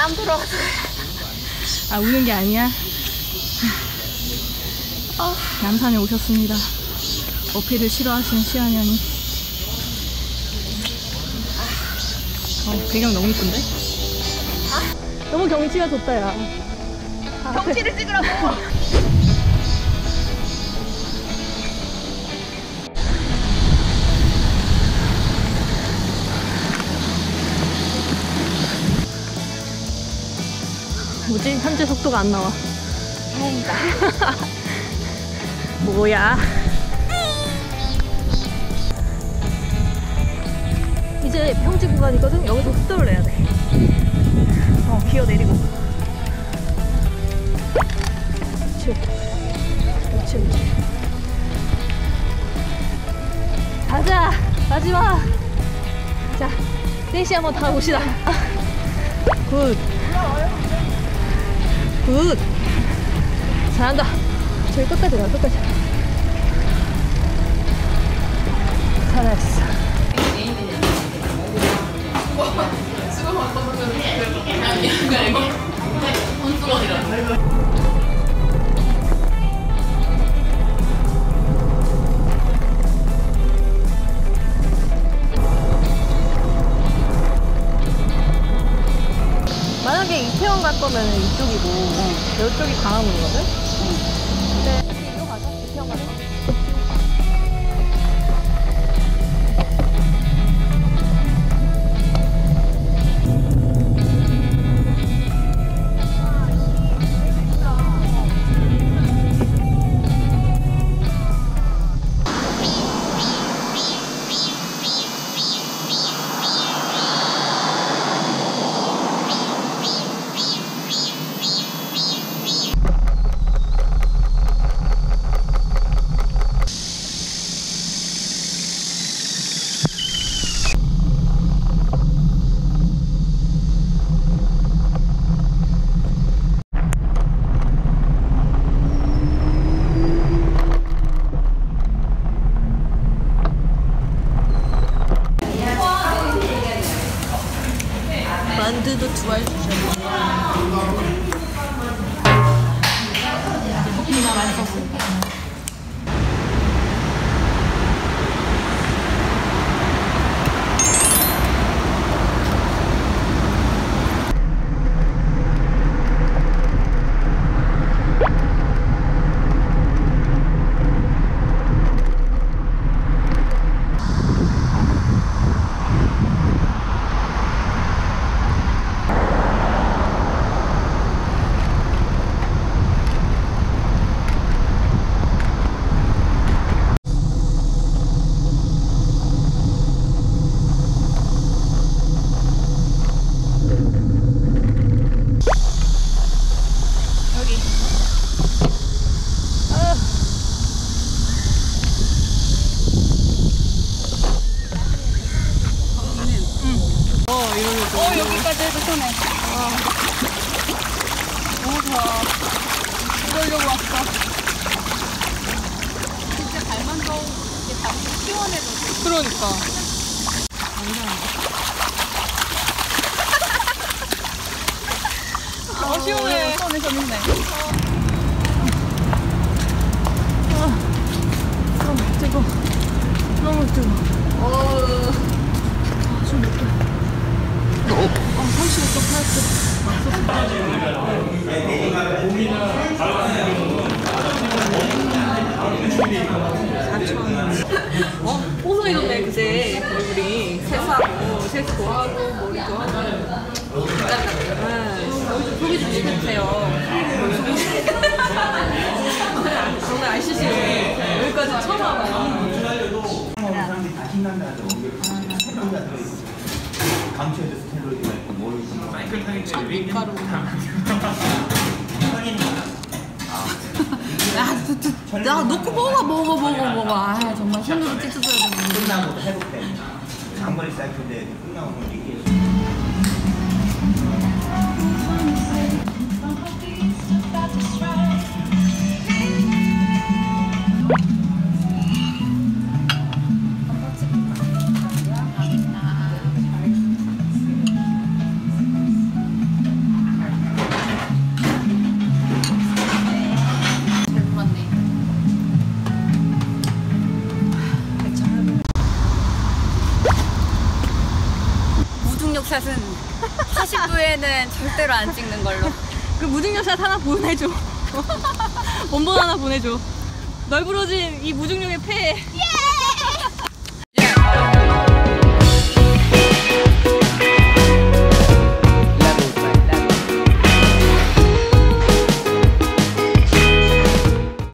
땀 들어가서. 아 우는 게 아니야. 남산에 오셨습니다. 어필을 싫어하시는 시아년이. 어, 배경 너무 이쁜데? 너무 경치가 좋다 야. 경치를 찍으라고. 뭐지? 현재 속도가 안 나와. 뭐야? 이제 평지 구간이거든? 여기서 속도를 내야 돼. 어, 기어 내리고. 그렇지, 그렇지. 가자! 마지막! 자, 넷이 한번 다 봅시다. 굿. 굿. 잘한다. 저기 끝까지 가, 끝까지. 잘했어. 이태원 갈 거면 이쪽이고 이쪽이 광화문이거든? 근데 이리로 가자. 이태원 가자 어, 여기까지 해도 편해. 너무 좋아. 이러려고 왔어. 진짜 발만 더우 이게 다 시원해도 그러니까 세수하고 세수도 하고 머리도 하고 네. 좀 시켜주세요 정말 아시시죠? 여기까지 처음 와봐요 사람들이 다 신난다고 스테로이드가 들어있어. 감초에도 스테로이드가 있고 뭘 사이클 타기 때문에 밀가루 야, 야 놓고 먹어 먹어 먹어 먹어 아 정말 손으로 찢어져야 되는데 끝나고 회복돼. 장거리 사이클 무중력 샷은 40도에는 절대로 안 찍는 걸로. 그 무중력샷 하나 보내줘. 원본 하나 보내줘. 널브러진 이 무중력의 폐에